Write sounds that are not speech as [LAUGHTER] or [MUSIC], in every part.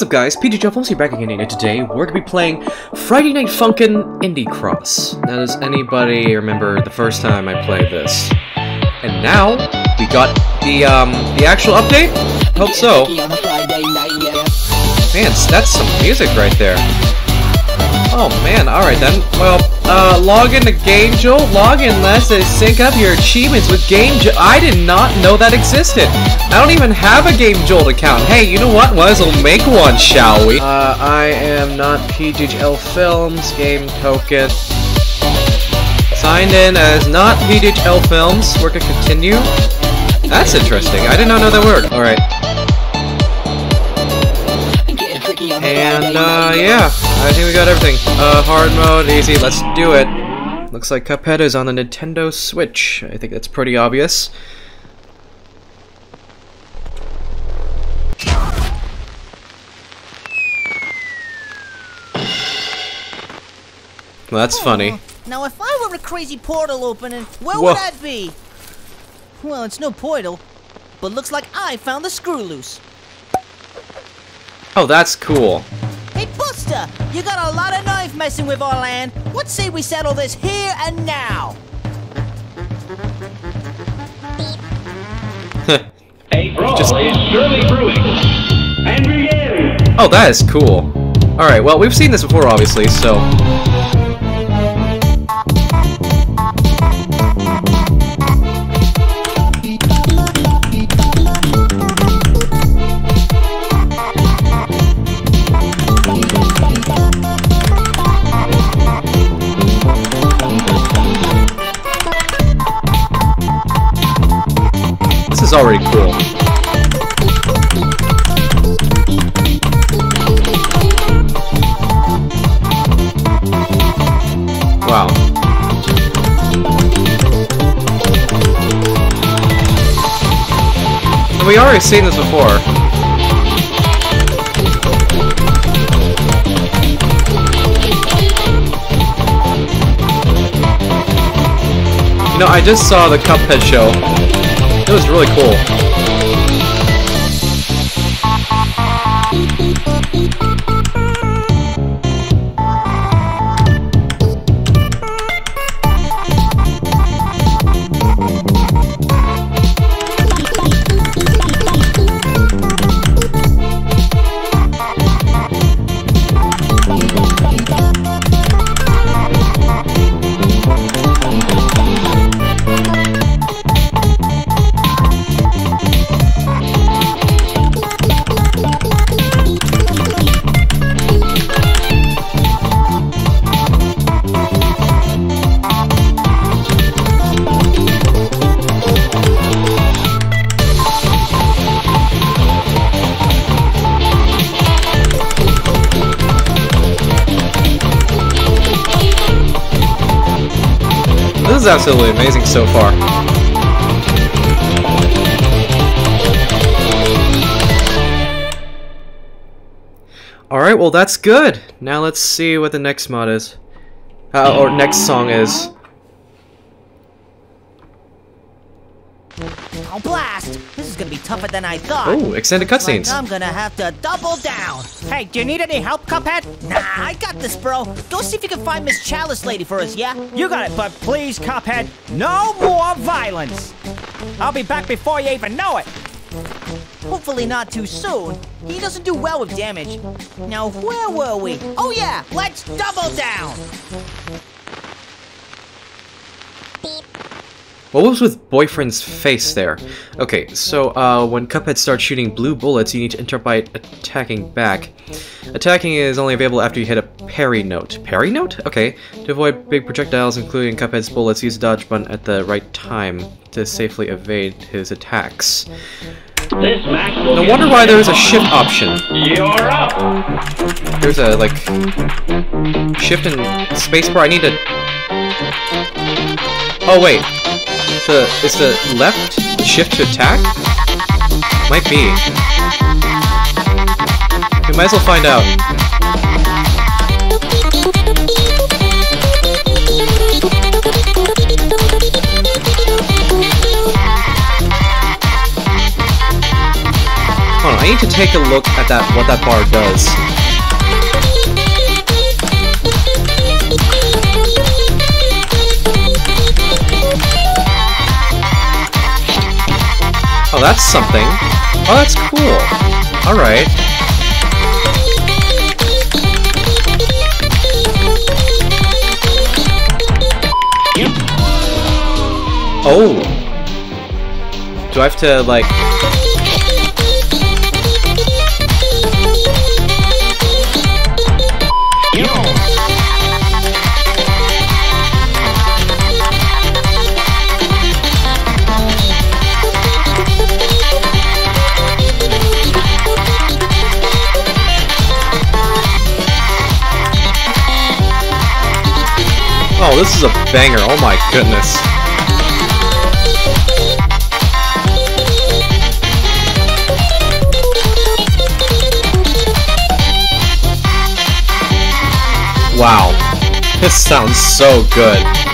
What's up guys, PG here back again and today we're going to be playing Friday Night Funkin' Indie Cross. Now does anybody remember the first time I played this? And now, we got the, um, the actual update? Hope so. Man, that's some music right there. Oh man, alright then. Well, uh, log into GameJolt, log in less to sync up your achievements with GameJolt. I did not know that existed. I don't even have a GameJolt account. Hey, you know what? Might as well make one, shall we? Uh, I am not PGL Films, game token. Signed in as not PGL Films. We're gonna continue. That's interesting. I did not know that word. Alright. And, uh, yeah. I think we got everything. Uh, hard mode, easy, let's do it. Looks like Cuphead is on the Nintendo Switch. I think that's pretty obvious. Well, that's funny. Now, if I were a crazy portal opening, where Whoa. would that be? Well, it's no portal, but looks like I found the screw loose. Oh, that's cool. Hey, Buster, you got a lot of knife messing with our land. What say we settle this here and now? [LAUGHS] A brawl Just- is surely brewing. And begin! Oh, that is cool. Alright, well, we've seen this before, obviously, so... is already cool. Wow. We already seen this before. You know, I just saw the Cuphead show. It was really cool. Absolutely amazing so far. Alright, well that's good. Now let's see what the next mod is. Uh, or next song is. Oh, blast! This is gonna be tougher than I thought. Oh, extended Looks like cutscenes. I'm gonna have to double down. Hey, do you need any help, Cuphead? Nah, I got this, bro. Go see if you can find Miss Chalice Lady for us, yeah? You got it, but please, Cuphead, no more violence. I'll be back before you even know it. Hopefully not too soon. He doesn't do well with damage. Now, where were we? Oh yeah, let's double down! What was with boyfriend's face there? Okay, so uh, when Cuphead starts shooting blue bullets, you need to interrupt by attacking back. Attacking is only available after you hit a parry note. Parry note? Okay. To avoid big projectiles, including Cuphead's bullets, use the dodge button at the right time to safely evade his attacks. This No wonder why there's a shift option. You're up! There's a, like, shift and spacebar. I need to... Oh, wait. The, is the left shift to attack? Might be. We might as well find out. Hold on, I need to take a look at that what that bar does. Oh, that's something. Oh, that's cool. Alright. Oh! Do I have to, like... this is a banger. Oh my goodness. Wow. This sounds so good.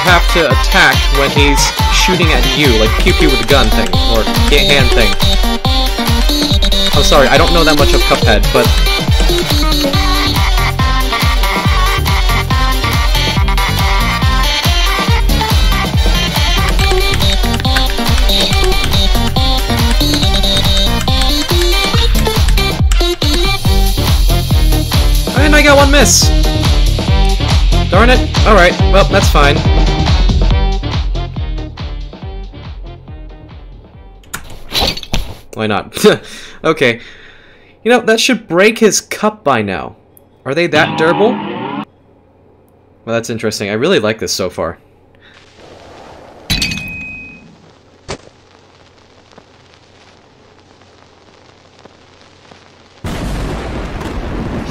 You have to attack when he's shooting at you, like pew pew with a gun thing, or hand thing. I'm sorry, I don't know that much of Cuphead, but... And I got one miss! Darn it. Alright, well, that's fine. Why not? [LAUGHS] okay. You know, that should break his cup by now. Are they that durable? Well, that's interesting. I really like this so far.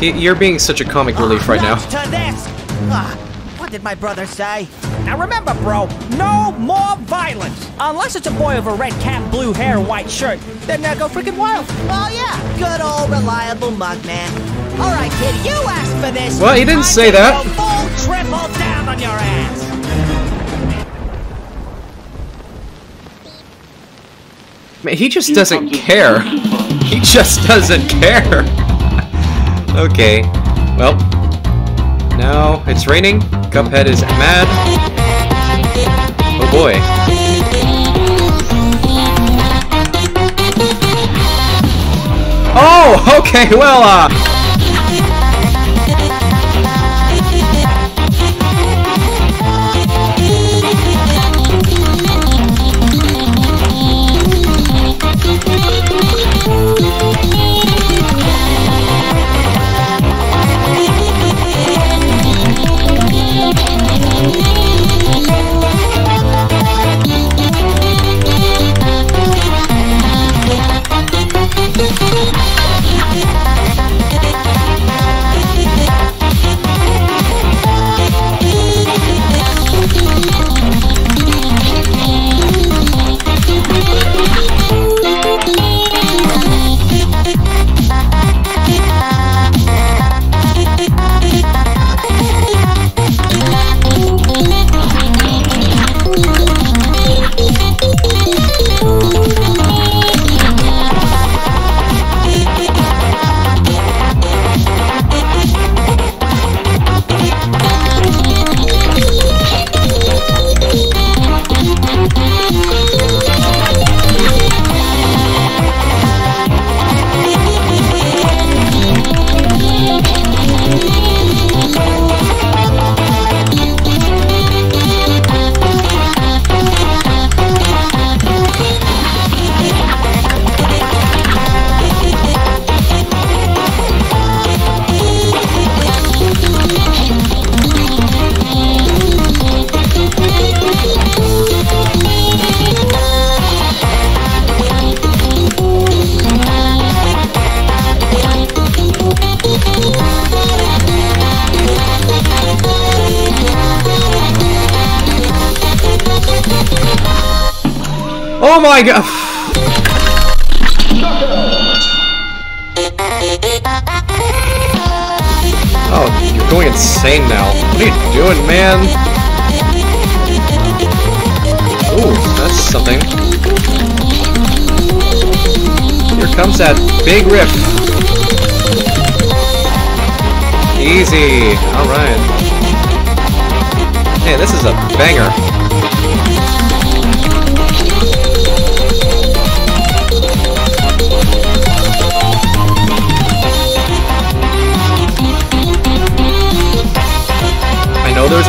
You're being such a comic relief right now. Not to this! What did my brother say? Now remember, bro, no more violence. Unless it's a boy with a red cap, blue hair, white shirt. Then uh, go freaking wild. Oh yeah, good old reliable Mugman. All right, kid, you asked for this. Well, he didn't I say that. Full triple down on your ass. Man, he just doesn't care. [LAUGHS] He just doesn't care. [LAUGHS] okay. Well. Now it's raining. Cuphead is mad. Oh boy. Oh, [LAUGHS] okay, well, uh...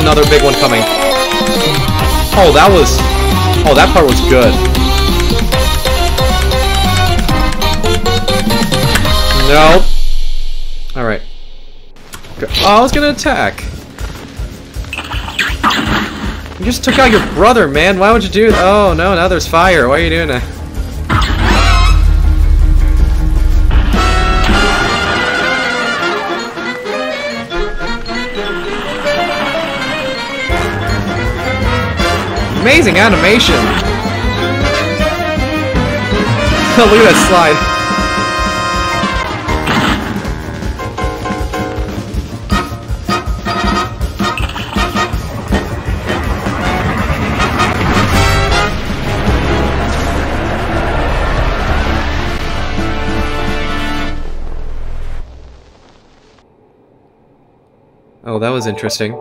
another big one coming. Oh, that was... Oh, that part was good. Nope. Alright. Oh, I was gonna attack. You just took out your brother, man. Why would you do Oh, no, now there's fire. Why are you doing that? Amazing animation! Oh, look at that slide. Oh, that was interesting.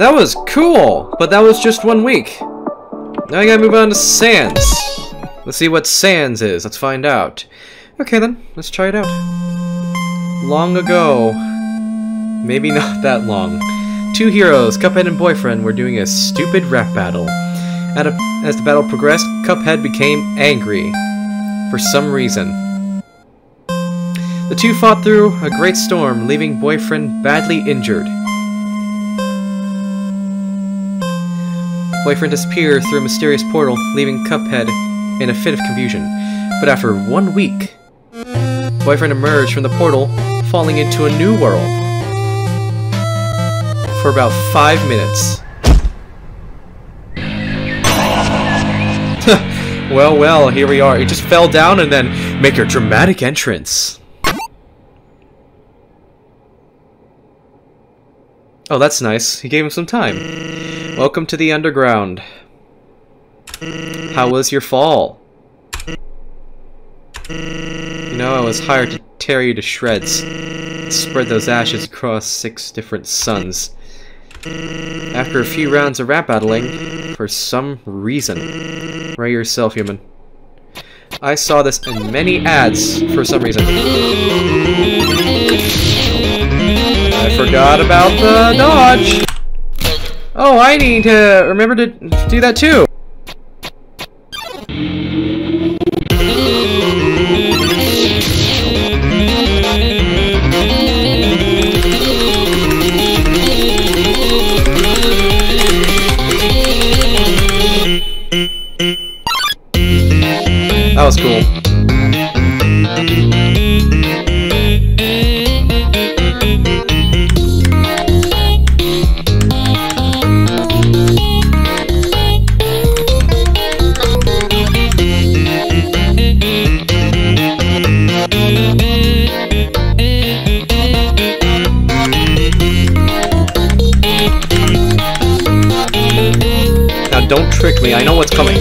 That was cool, but that was just one week. Now I gotta move on to Sans. Let's see what Sans is. Let's find out. Okay then, let's try it out. Long ago, maybe [LAUGHS] not that long, two heroes, Cuphead and Boyfriend, were doing a stupid rap battle. At a, as the battle progressed, Cuphead became angry. For some reason. The two fought through a great storm, leaving Boyfriend badly injured. Boyfriend disappears through a mysterious portal, leaving Cuphead in a fit of confusion. But after one week, Boyfriend emerged from the portal, falling into a new world. For about five minutes. [LAUGHS] well, well, here we are. He just fell down and then make a dramatic entrance. Oh, that's nice. He gave him some time. Welcome to the underground. How was your fall? You know, I was hired to tear you to shreds. Spread those ashes across six different suns. After a few rounds of rap battling, for some reason. Right yourself, human. I saw this in many ads for some reason. Forgot about the dodge. Oh, I need to remember to do that too. That was cool. Trick me, I know what's coming.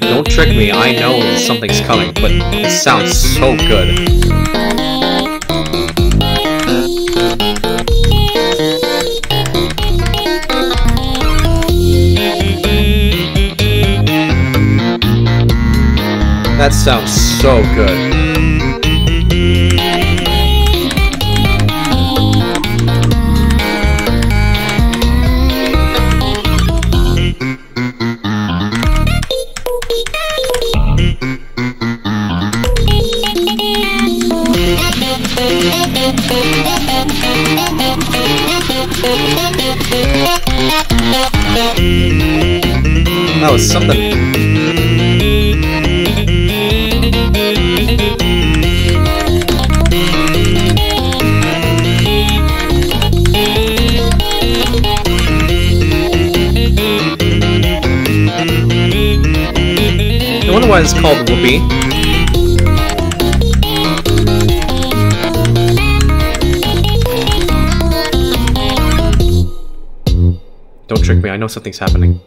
Don't trick me, I know something's coming, but it sounds so good. That sounds so good. That was something. I wonder why it's called Whoopee. Know something's happening.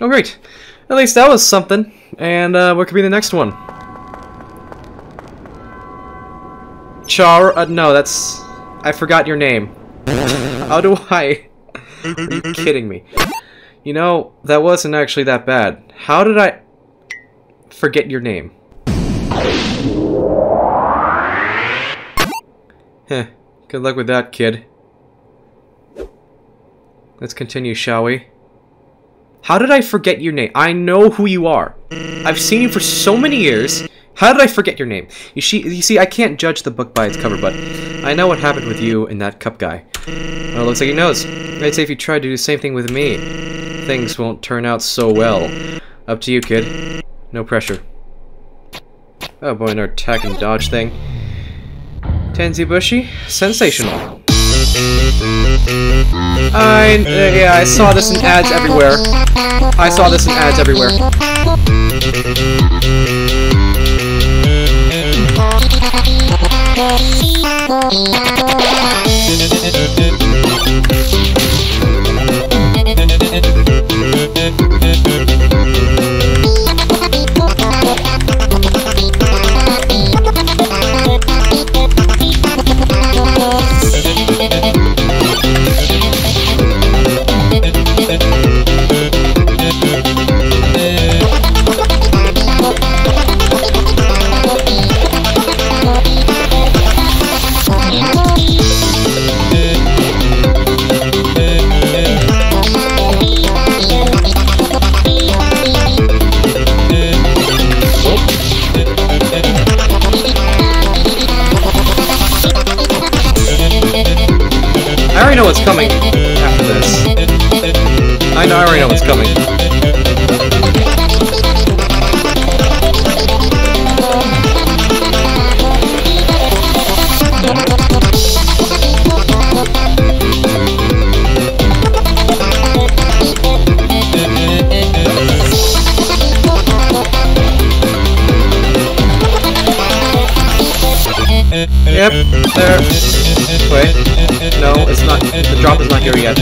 Oh great. At least that was something. And uh, what could be the next one? Char... Uh, no, that's... I forgot your name. How do I... Are you kidding me? You know, that wasn't actually that bad. How did I... Forget your name? Heh. Good luck with that, kid. Let's continue, shall we? How did I forget your name? I know who you are. I've seen you for so many years. How did I forget your name? You see, you see, I can't judge the book by its cover, but I know what happened with you and that cup guy. Well, it looks like he knows. I'd say if you tried to do the same thing with me, things won't turn out so well. Up to you, kid. No pressure. Oh boy, another attack and dodge thing. Tenzibushi, sensational. I, uh, yeah, I saw this in ads everywhere. I saw this in ads everywhere. I drop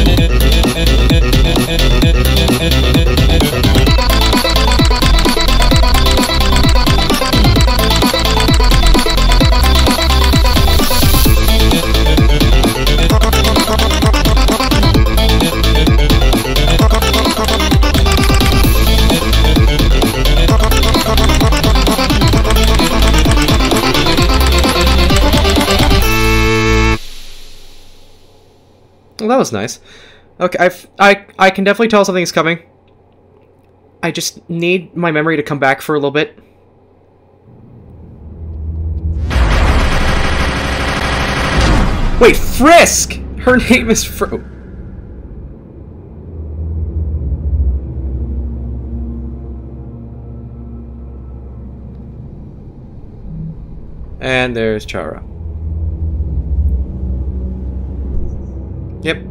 was nice. Okay, I've, I I can definitely tell something's coming. I just need my memory to come back for a little bit. Wait, Frisk! Her name is Fr- And there's Chara. Yep.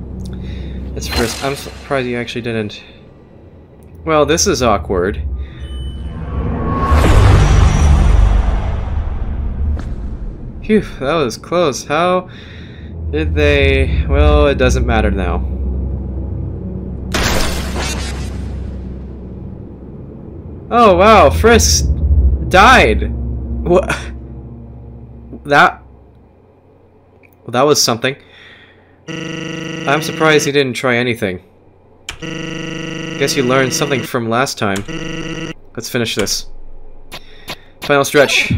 That's first. I'm surprised you actually didn't. Well, this is awkward. Phew, that was close. How did they... Well, it doesn't matter now. Oh, wow, Frisk died. What? [LAUGHS] That... Well, that was something. I'm surprised he didn't try anything. Guess you learned something from last time. Let's finish this. Final stretch.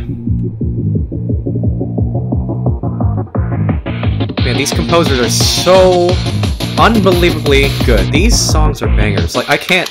Man, these composers are so unbelievably good. These songs are bangers. Like, I can't...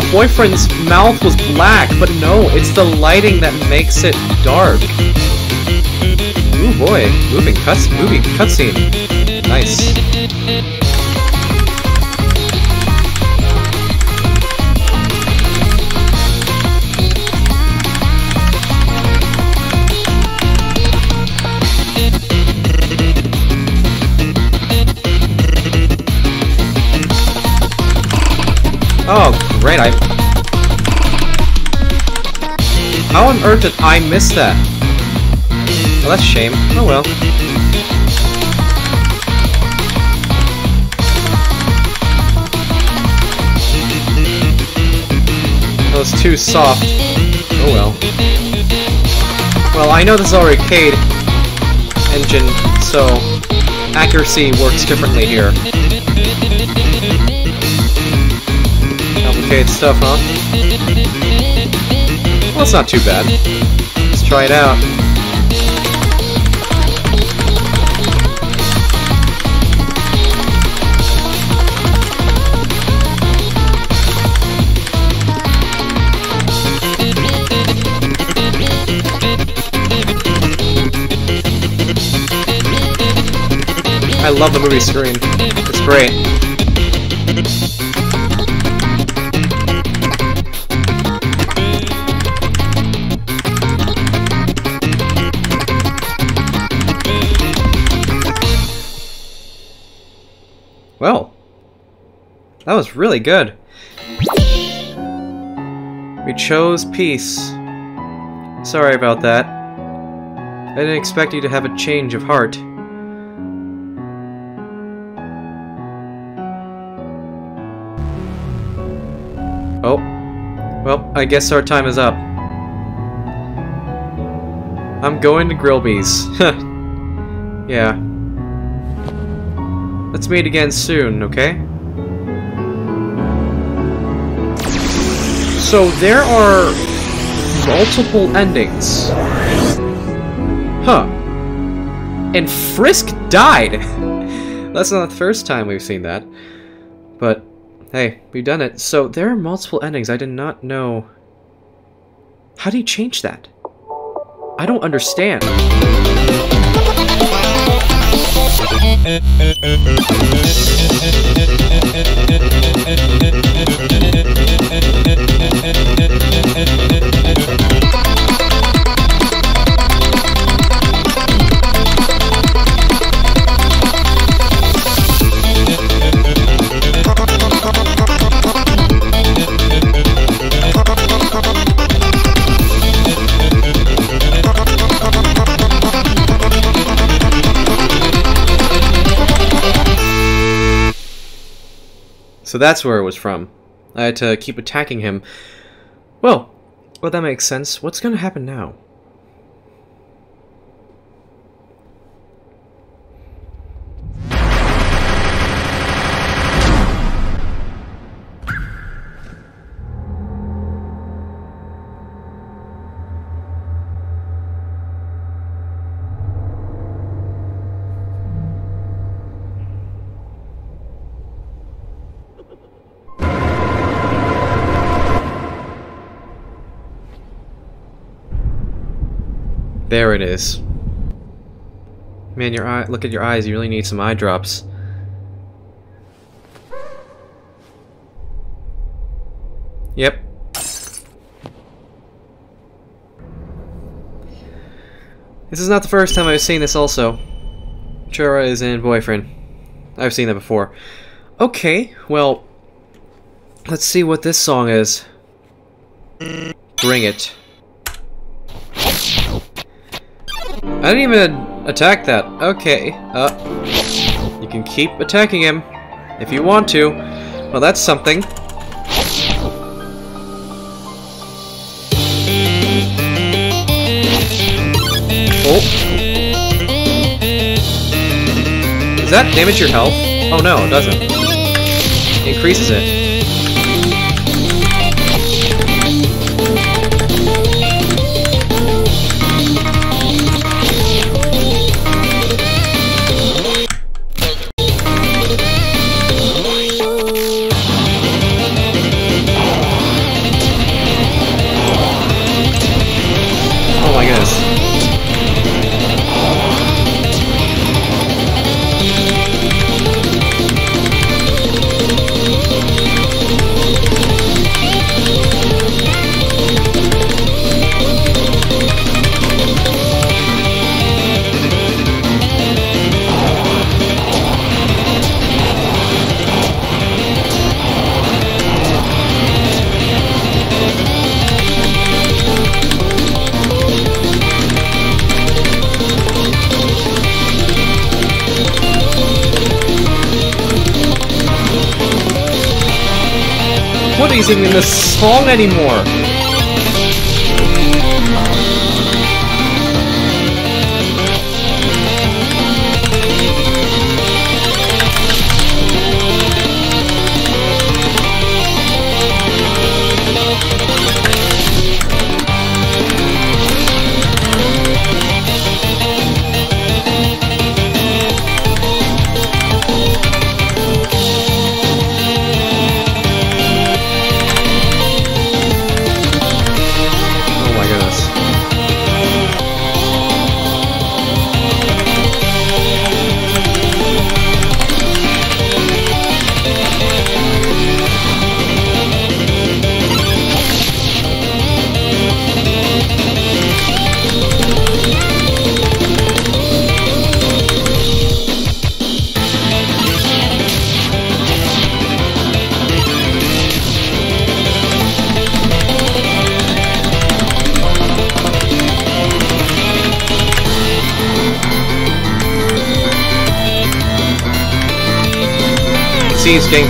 thought boyfriend's mouth was black, but no, it's the lighting that makes it dark. Ooh boy, moving cuts, movie cutscene. Nice. Oh, great, I... How on earth did I miss that? Well, that's a shame. Oh well. That was too soft. Oh well. Well, I know this is arcade engine, so accuracy works differently here. Complicated stuff, huh? Well, it's not too bad. Let's try it out. I love the movie screen. It's great. Was really good. We chose peace. Sorry about that. I didn't expect you to have a change of heart. Oh. Well, I guess our time is up. I'm going to Grillby's. [LAUGHS] yeah. Let's meet again soon, okay? So there are multiple endings. Huh. And Frisk died! [LAUGHS] That's not the first time we've seen that. But, hey, we've done it. So there are multiple endings. I did not know... How do you change that? I don't understand. [LAUGHS] So that's where it was from. I had to keep attacking him. Well, well that makes sense. What's gonna happen now? There it is. Man, your eye look at your eyes, you really need some eye drops. Yep. This is not the first time I've seen this also. Chara is in Boyfriend. I've seen that before. Okay, well, let's see what this song is. Bring it. I didn't even attack that. Okay, uh, you can keep attacking him if you want to. Well, that's something. Oh. Does that damage your health? Oh no, it doesn't. It increases it. Even in the song anymore.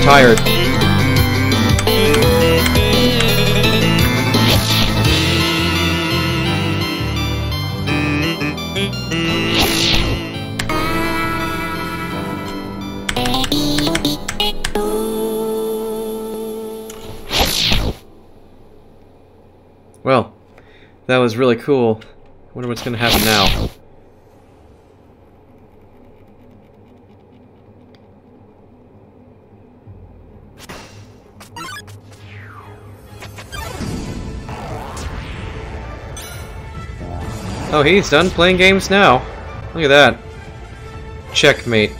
Tired. Well, that was really cool. I Wonder what's gonna happen now. Oh, he's done playing games now. Look at that. Checkmate.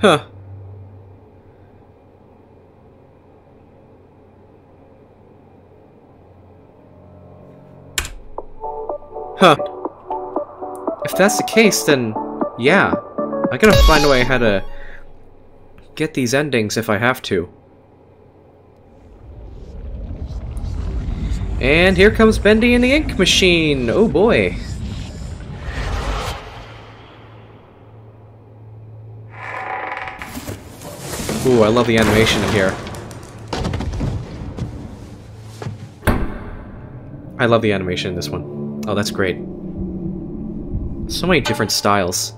Huh. If that's the case, then yeah. I gotta find a way how to get these endings if I have to. And here comes Bendy in the ink machine. Oh boy. Ooh, I love the animation in here. I love the animation in this one. Oh, that's great. So many different styles.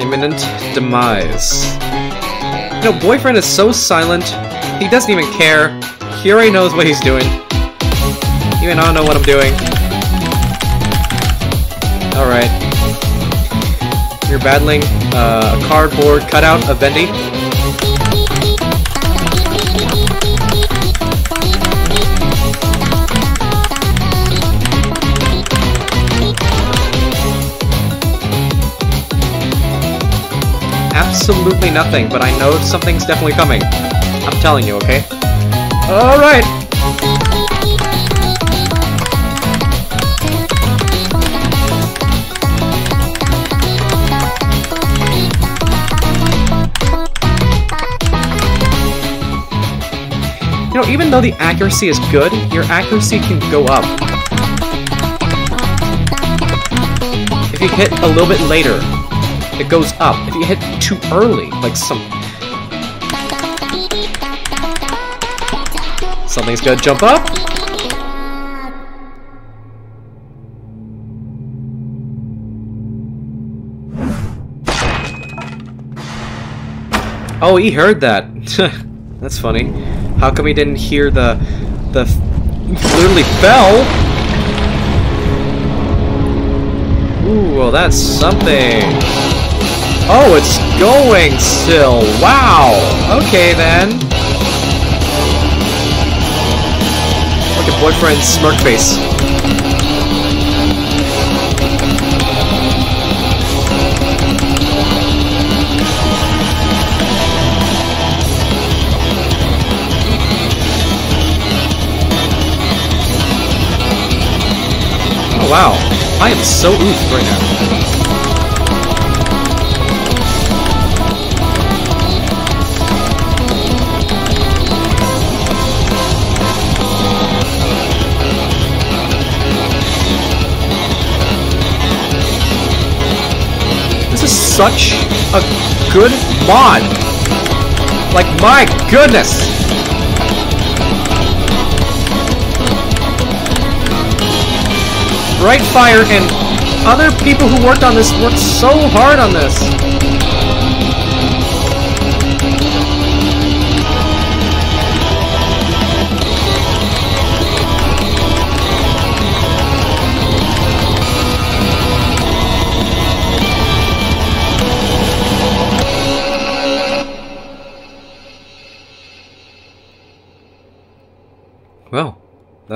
Imminent demise. You know, boyfriend is so silent. He doesn't even care. He already knows what he's doing. Even I don't know what I'm doing. Alright. You're battling uh, a cardboard cutout of Bendy. Absolutely nothing, but I know something's definitely coming. I'm telling you, okay? Alright! You know, even though the accuracy is good, your accuracy can go up. If you hit a little bit later, it goes up. If you hit too early, like some... Something's gonna jump up. Oh, he heard that. [LAUGHS] That's funny. How come he didn't hear the... the... literally fell? Ooh, well that's something. Oh, it's going still. Wow. Okay then. Look at boyfriend's smirk face. Oh, wow. I am so oofed right now. Such a good mod. Like, my goodness! BrightFyre and other people who worked on this worked so hard on this.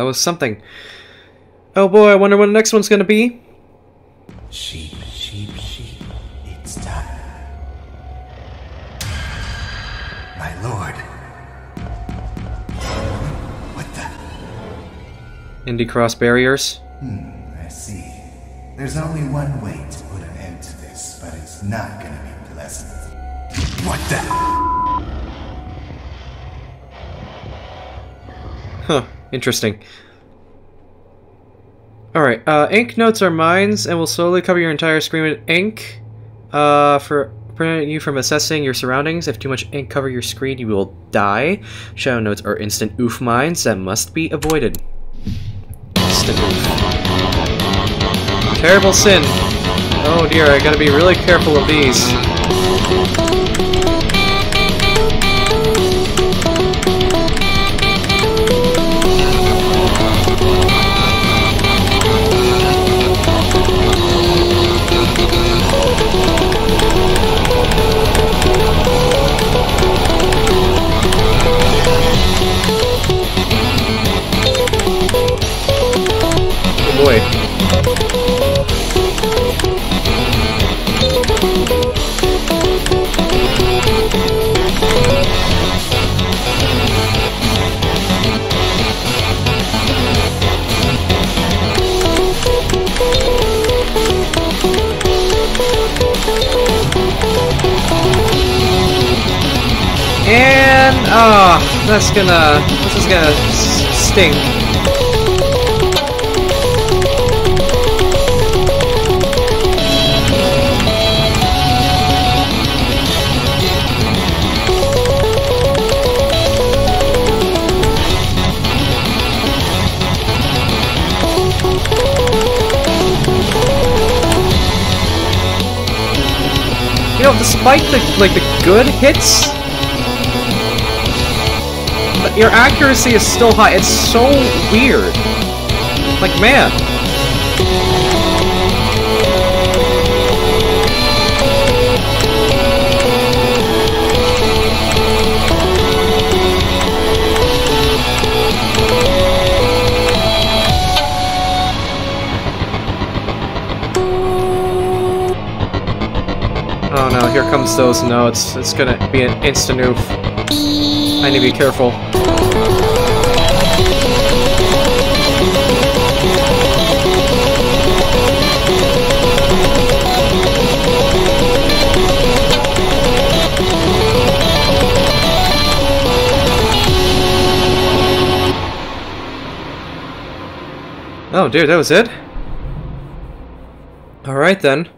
Was something. Oh boy, I wonder what the next one's gonna be. Sheep, sheep, sheep, it's time. My lord. What the? Indie Cross Barriers. Hmm, I see. There's only one way to put an end to this, but it's not gonna be pleasant. What the? Huh, interesting. Alright, uh, ink notes are mines and will slowly cover your entire screen with ink uh, for preventing you from assessing your surroundings. If too much ink cover your screen, you will die. Shadow notes are instant oof mines that must be avoided. Instant oof. Terrible sin. Oh dear, I gotta be really careful of these. That's gonna this is gonna stink. You know, despite the like the good hits, your accuracy is still high. It's so weird. Like, man. Oh no, here comes those notes. It's gonna be an instant oof. I need to be careful. Oh, dude, that was it? Alright then.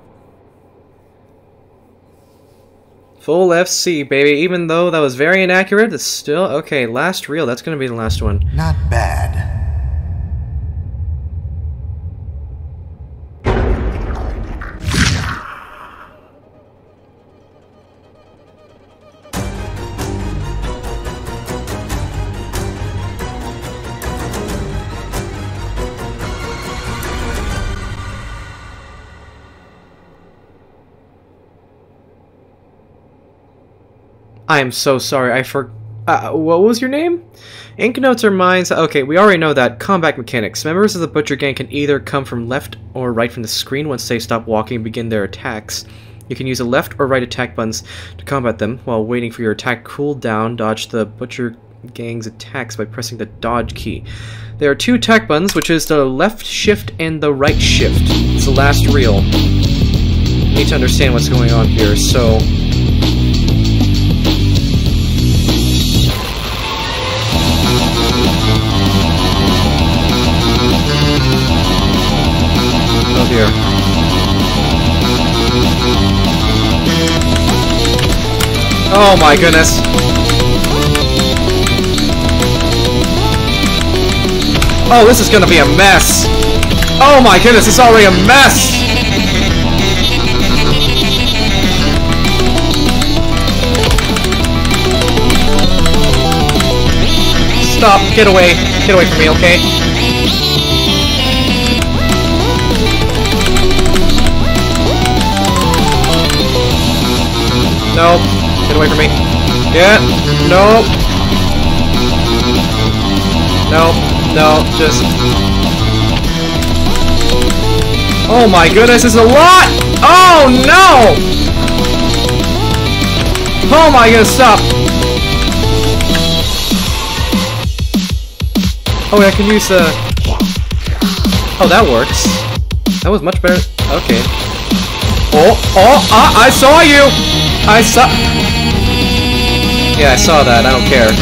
Full FC, baby. Even though that was very inaccurate, it's still... Okay, last reel. That's gonna be the last one. Not bad. I am so sorry. I for... Uh, what was your name? Ink notes are mines. Okay, we already know that. Combat mechanics. Members of the Butcher Gang can either come from left or right from the screen once they stop walking and begin their attacks. You can use the left or right attack buttons to combat them while waiting for your attack cooldown. Dodge the Butcher gang's attacks by pressing the dodge key. There are two attack buttons, which is the left shift and the right shift. It's the last reel. You need to understand what's going on here, so... Oh my goodness. Oh, this is gonna be a mess. Oh my goodness, it's already a mess. Stop, get away. Get away from me, okay? Nope. Away from me. Yeah. Nope. Nope. No. Just. Oh my goodness, it's a lot! Oh no! Oh my goodness, stop! Oh, I can use the... Oh, that works. That was much better. Okay. Oh, oh, ah, I saw you! I saw... Yeah, I saw that. I don't care.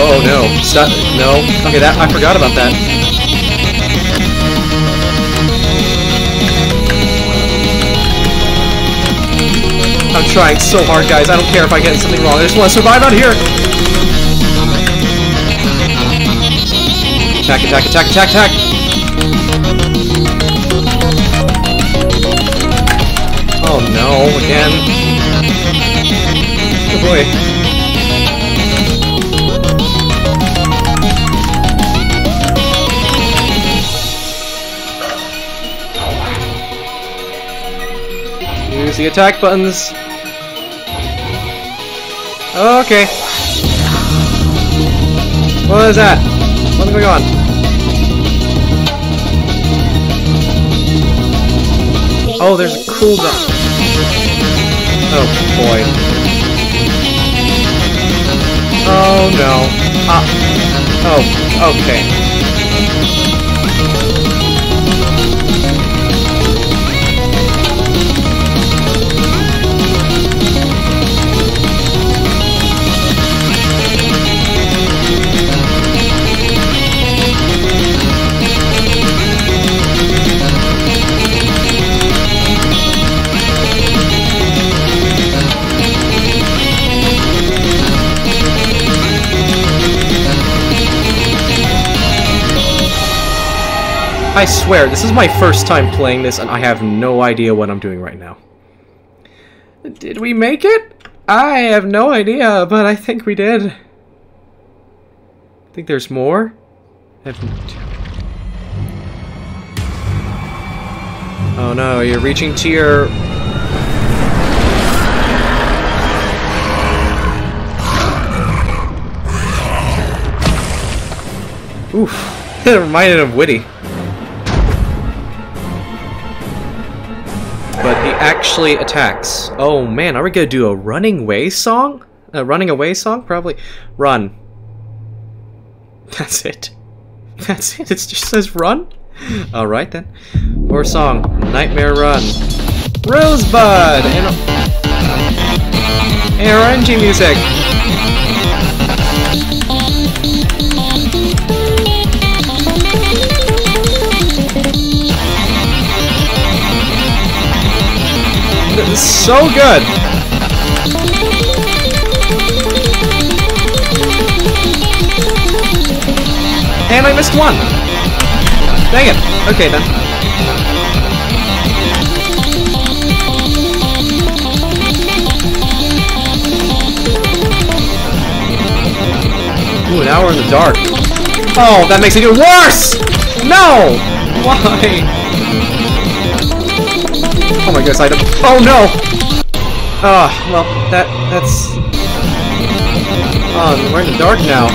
Oh, no. Stop. No. Okay, that... I forgot about that. I'm trying so hard, guys. I don't care if I get something wrong. I just want to survive out here. Attack, attack, attack, attack, attack! Oh no, again. Boy. Use the attack buttons. Okay. What is that? What's going on? Oh, there's a cooldown. Oh boy. Oh no. Ah. Oh, okay. I swear, this is my first time playing this and I have no idea what I'm doing right now. Did we make it? I have no idea, but I think we did. I think there's more? Oh no, you're reaching to your... Oof, [LAUGHS] it reminded of Witty. Actually attacks. Oh man, are we gonna do a running away song? A running away song? Probably. Run. That's it. [LAUGHS] That's it. It just says run? Alright then. Or song. Nightmare Run. Rozebud! And, and music. Is so good. And I missed one. Dang it. Okay then. Ooh, now we're in the dark. Oh, that makes it even worse! No! [LAUGHS] Why? Oh my goodness, item. Oh no! Ah, well, that, that's... Oh, we're in the dark now.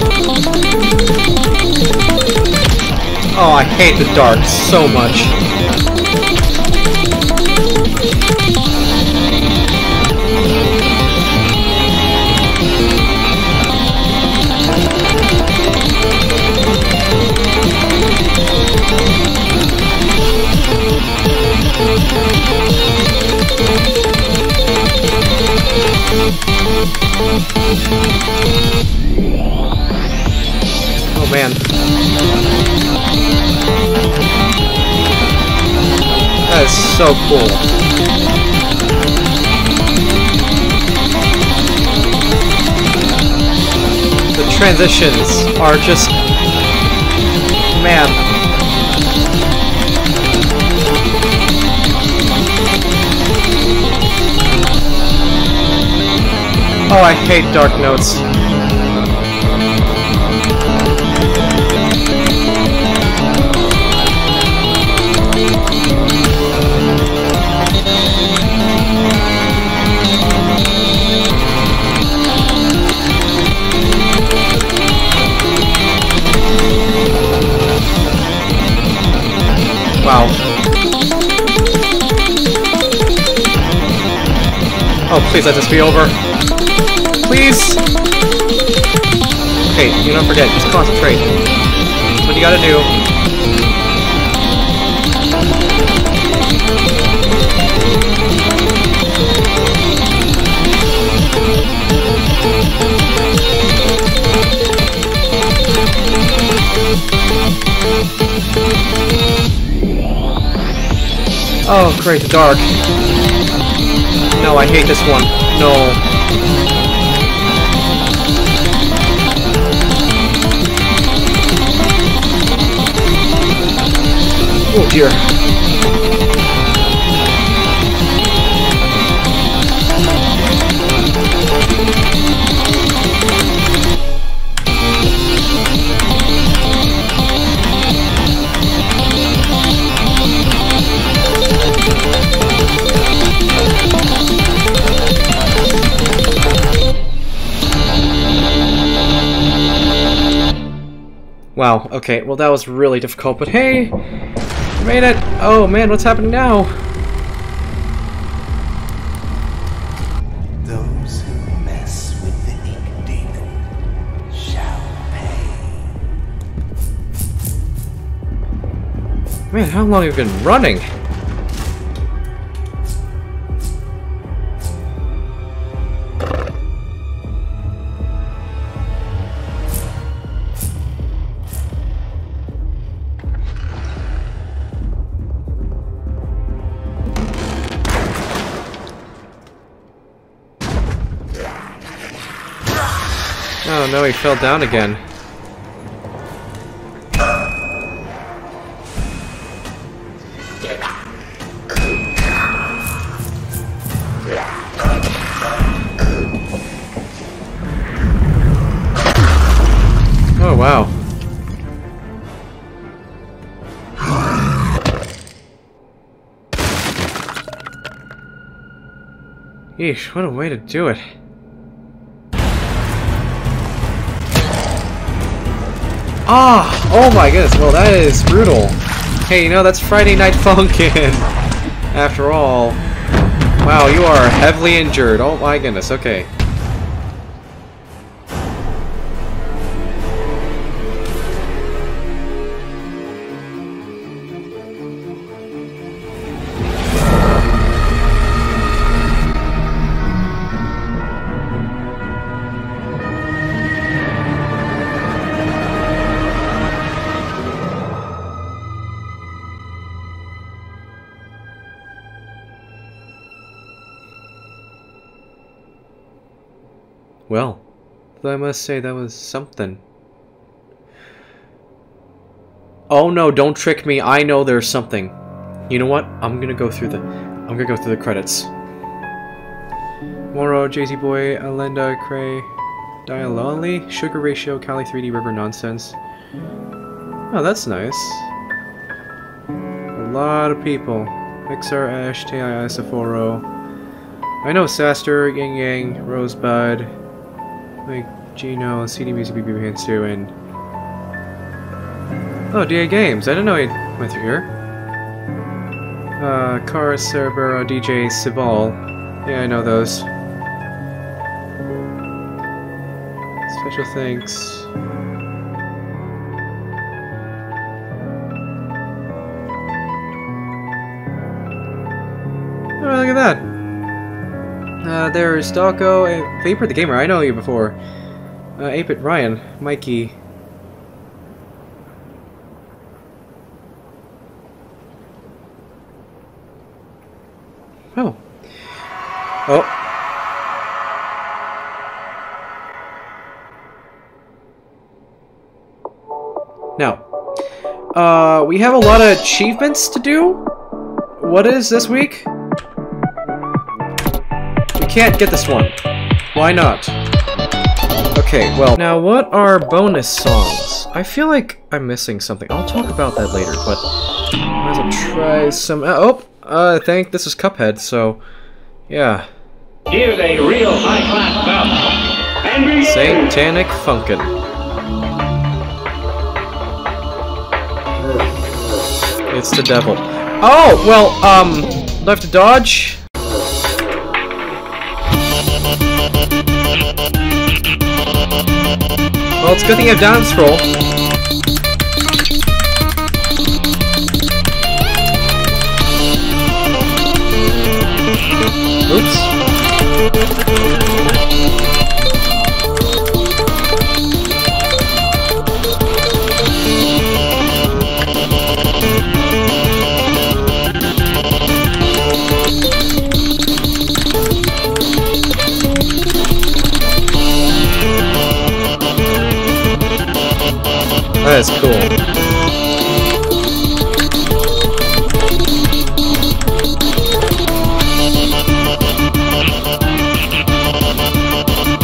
Oh, I hate the dark so much. Oh man. That is so cool. The transitions are just... Man, Oh, I hate Dark Notes. Wow. Oh, please let this be over. Please! Okay, you don't forget, just concentrate. That's what you gotta do. Oh, great, dark. No, I hate this one. No. Oh dear. Wow, okay, well that was really difficult, but hey! Made it! Oh man, what's happening now? Those who mess with the ink demon shall pay. Man, how long have you been running? He fell down again. Oh wow. Yeesh, what a way to do it. Ah! Oh my goodness, well that is brutal. Hey, you know, that's Friday Night Funkin'. [LAUGHS] After all. Wow, you are heavily injured. Oh my goodness, okay. I must say that was something. Oh no, don't trick me. I know there's something. You know what? I'm gonna go through the I'm gonna go through the credits. Moro, JzBoy, Alenda, Cray, Dialoli, Sugar Ratio, Cali 3D River Nonsense. Oh, that's nice. A lot of people. XR Ash, Sephoro. I know Saster, Ying Yang, Rozebud, like Gino, CD Music, BB Hands 2, and. Oh, DA Games. I didn't know he went through here. Uh, Car Cerbero, DJ Cival. Yeah, I know those. Special thanks. Oh, look at that. Uh, there's Dalko, uh, Vapor the Gamer, I know you before. Uh, 8-Bit Ryan, Mikey. Oh. Oh. Now, uh, we have a lot of achievements to do. What is this week? We can't get this one. Why not? Okay, well, now what are bonus songs? I feel like I'm missing something. I'll talk about that later, but might as well try some. Uh, oh, uh, I think this is Cuphead, so yeah. Here's a real high-class bout. And begin. Satanic Funkin'. It's the devil. Oh, well, um, left to dodge. Well, it's a good thing I have down scroll. Is cool.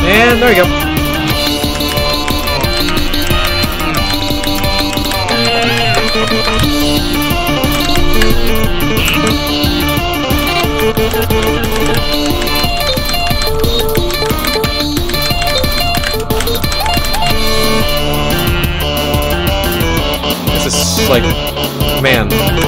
And there you go. Like, man.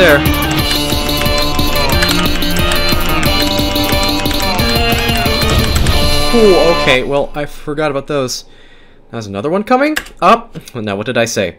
There. Ooh, okay, well, I forgot about those. There's another one coming? Up! Now, what did I say?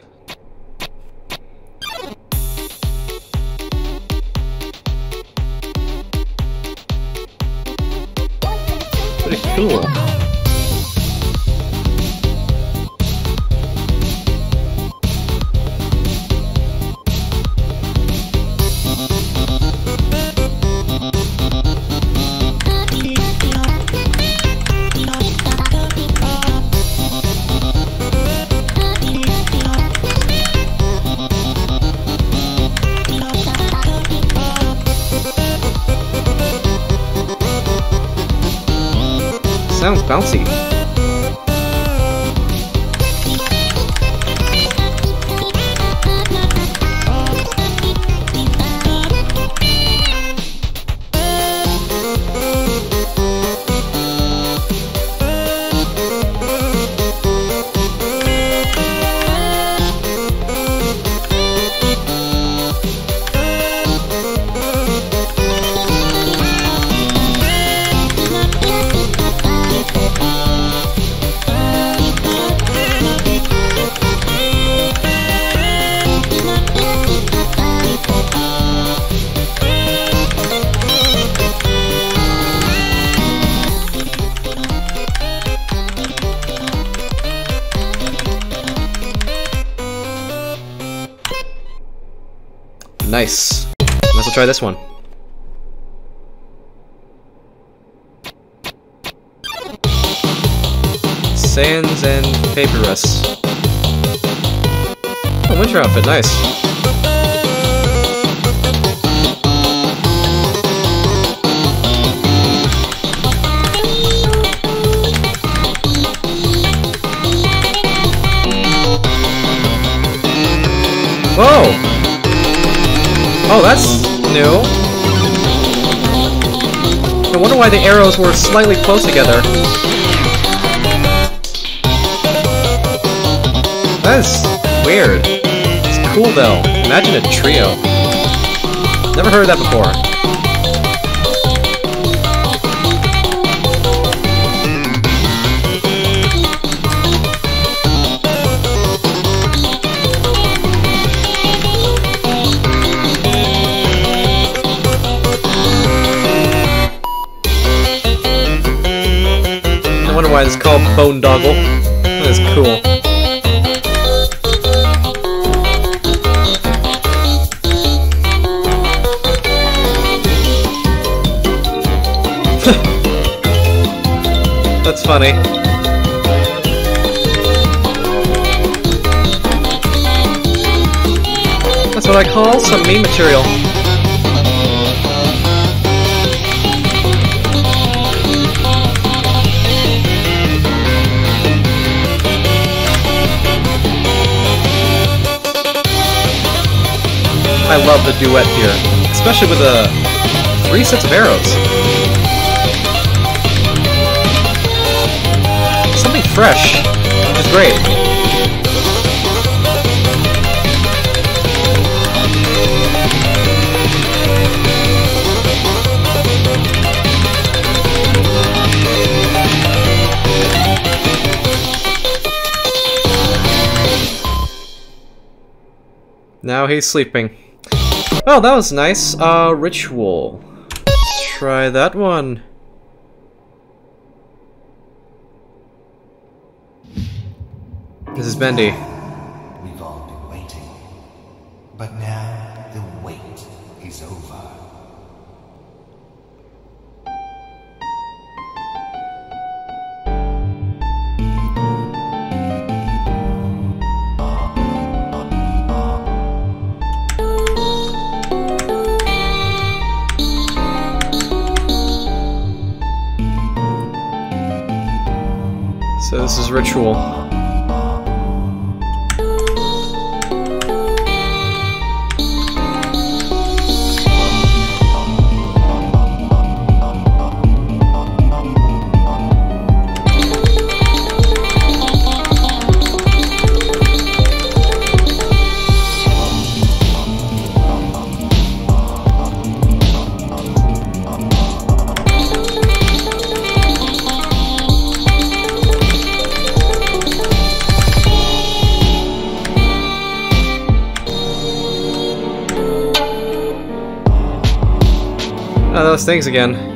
Nice. Let's try this one. Sans and Papyrus. Oh, winter outfit, nice. That's new. I wonder why the arrows were slightly close together. That is weird. It's cool though. Imagine a trio. Never heard that before. Boondoggle. That is cool. [LAUGHS] That's funny. That's what I call some meme material. I love the duet here, especially with the three sets of arrows. Something fresh, which is great. Now he's sleeping. Oh, that was nice. Uh, ritual. Try that one. This is Bendy. Ritual. Those things again.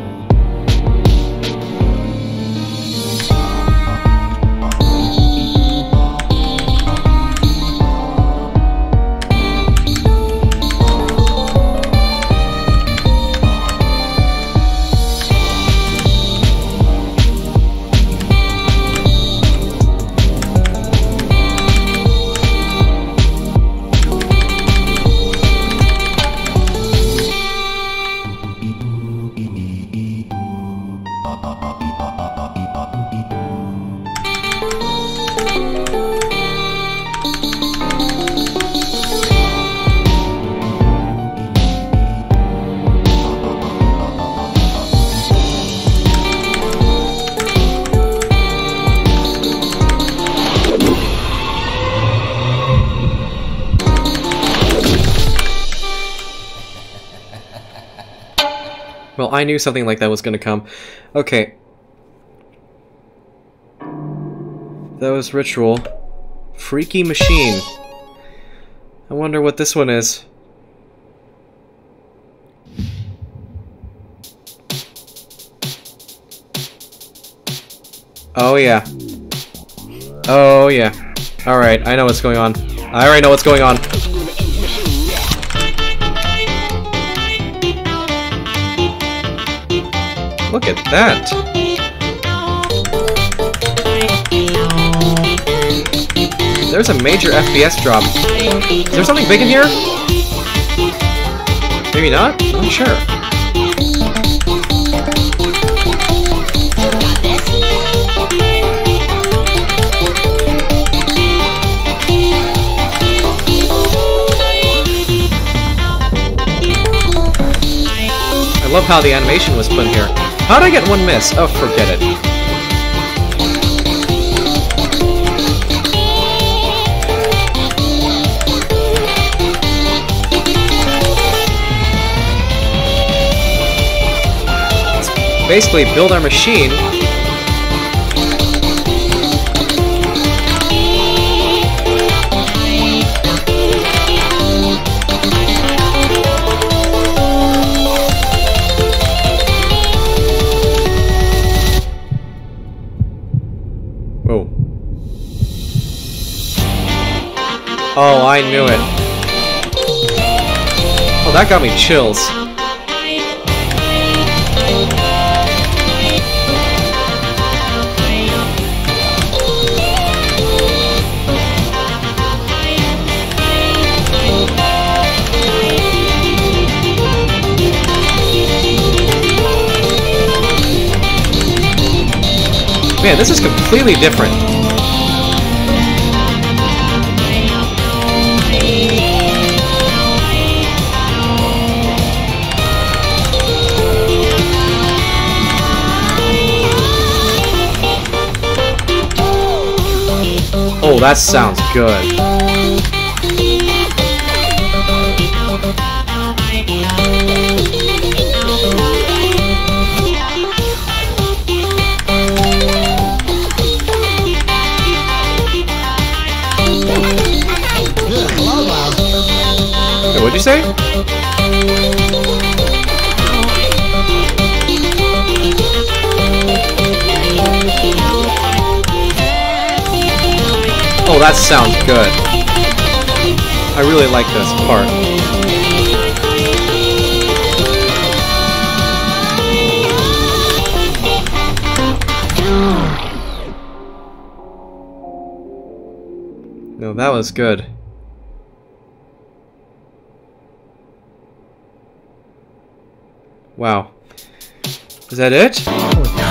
Knew something like that was gonna come. Okay. That was ritual. Freaky machine. I wonder what this one is. Oh yeah. Oh yeah. Alright, I know what's going on. I already know what's going on. Look at that! There's a major FPS drop. Is there something big in here? Maybe not? I'm sure. I love how the animation was put in here. How'd I get one miss? Oh, forget it. basically build our machine Oh, I knew it. Oh, that got me chills. Man, this is completely different. That sounds good. What'd you say? Oh, that sounds good. I really like this part. No, that was good. Wow. Is that it?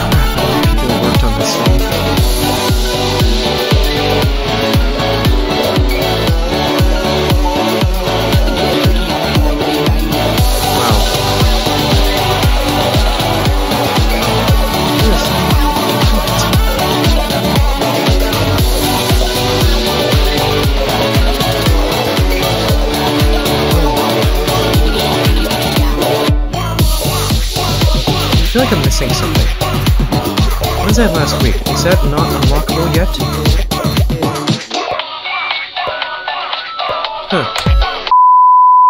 Feel like I'm missing something. What was that last week? Is that not unlockable yet? Huh.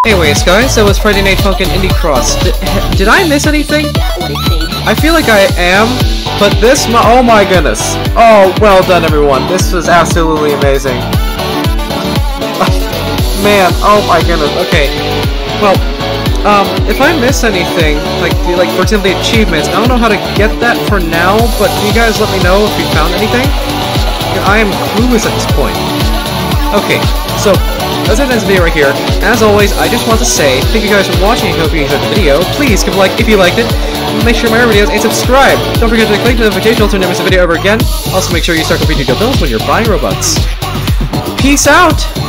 Anyways, guys, that was Friday Night Funkin' Indie Cross. Did, did I miss anything? I feel like I am, but this, my, oh my goodness. Oh, well done everyone. This was absolutely amazing. [LAUGHS] Man, oh my goodness. Okay, well, um, if I miss anything, like, the- like for example the achievements, I don't know how to get that for now, but can you guys let me know if you found anything? I am clueless at this point. Okay, so that's it the video right here. As always, I just want to say thank you guys for watching. I hope you enjoyed the video. Please give a like if you liked it. Make sure my other videos and subscribe. Don't forget to click the notification to never miss a video ever again. Also, make sure you start completing your bills when you're buying Robux. Peace out.